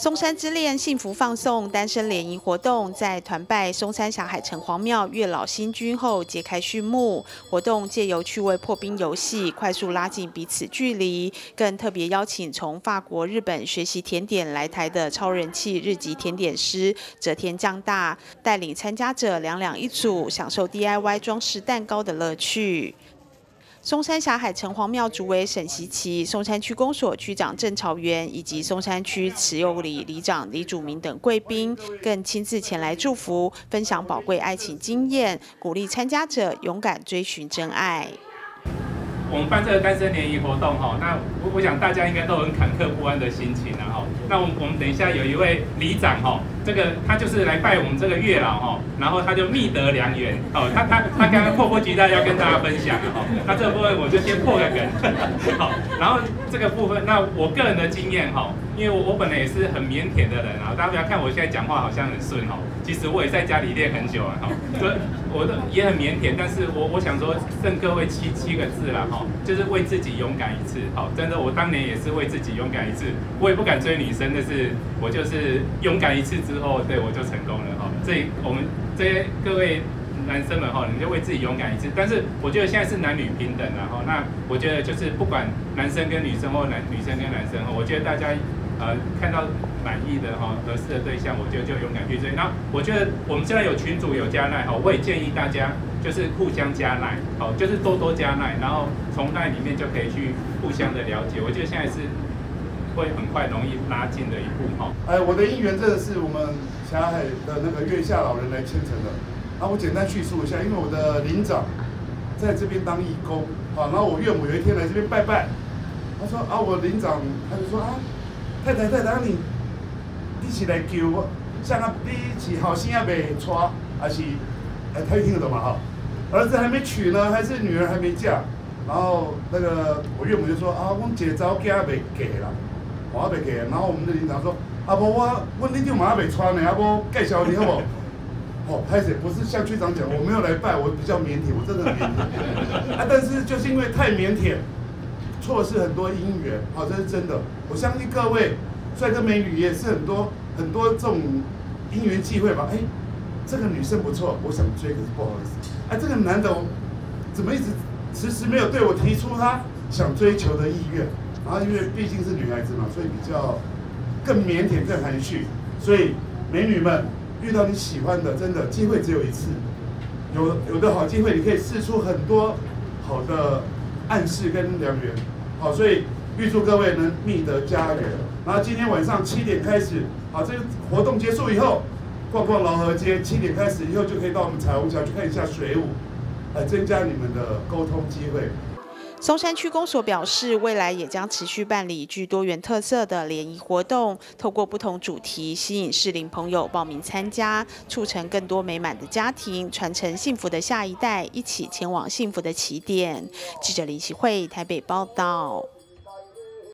松山之恋幸福放送单身联谊活动在团拜松山霞海城隍庙月老新君后揭开序幕。活动借由趣味破冰游戏，快速拉近彼此距离，更特别邀请从法国、日本学习甜点来台的超人气日籍甜点师泽田将大，带领参加者两两一组，享受 DIY 装饰蛋糕的乐趣。松山霞海城隍庙主委沈习琪、松山区公所区长郑朝元以及松山区慈幼里里长李祖明等贵宾，更亲自前来祝福，分享宝贵爱情经验，鼓励参加者勇敢追寻真爱。我们办这个单身联谊活动哈，那我我想大家应该都很坎坷不安的心情然后，那我们我们等一下有一位里长哈，这个他就是来拜我们这个月老哈，然后他就觅得良缘哦，他他他刚刚迫不及待要跟大家分享哈，那这个部分我就先破个梗，好，然后这个部分那我个人的经验哈。因为我我本来也是很腼腆的人啊，大家不要看我现在讲话好像很顺哦，其实我也在家里练很久了哈，所以我的也很腼腆，但是我我想说赠各位七七个字了哈，就是为自己勇敢一次，好，真的我当年也是为自己勇敢一次，我也不敢追女生，但是我就是勇敢一次之后，对我就成功了哈，这我们这些各位。男生们哈，你就为自己勇敢一次。但是我觉得现在是男女平等了，哈，那我觉得就是不管男生跟女生或男女生跟男生哈，我觉得大家呃看到满意的哈合适的对象，我觉得就勇敢去追。那我觉得我们现在有群主有加奈哈，我也建议大家就是互相加奈，好，就是多多加奈，然后从那里面就可以去互相的了解。我觉得现在是会很快容易拉近的一步哈。哎，我的姻缘真的是我们霞海的那个月下老人来牵成的。那我简单叙述一下，因为我的领长在这边当义工，好，然后我岳母有一天来这边拜拜，他说啊，我领长他就说啊，太太太太，你一起来救我，像啊，你是好心要被娶，还是哎，他听得懂吗？哈，儿子还没娶呢，还是女儿还没嫁，然后那个我岳母就说啊，我姐早嫁未嫁啦，我还没嫁，然后我们的领导说啊，不我我领长嘛还没穿呢，啊不介绍你好不？哦，拍谁不是像区长讲，我没有来拜，我比较腼腆，我真的腼腆 啊。但是就是因为太腼腆，错失很多姻缘，好，这是真的。我相信各位帅哥美女也是很多很多这种姻缘际会吧？哎，这个女生不错，我想追，可是不好意思。哎，这个男的怎么一直迟迟没有对我提出他想追求的意愿？然后因为毕竟是女孩子嘛，所以比较更腼腆、更含蓄。所以美女们。遇到你喜欢的，真的机会只有一次，有有的好机会，你可以试出很多好的暗示跟良缘，好，所以预祝各位能觅得佳缘。然后今天晚上七点开始，好，这个活动结束以后，逛逛老河街，七点开始以后就可以到我们彩虹桥去看一下水舞，来增加你们的沟通机会。松山区公所表示，未来也将持续办理具多元特色的联谊活动，透过不同主题吸引适龄朋友报名参加，促成更多美满的家庭，传承幸福的下一代，一起前往幸福的起点。记者林启慧台北报道。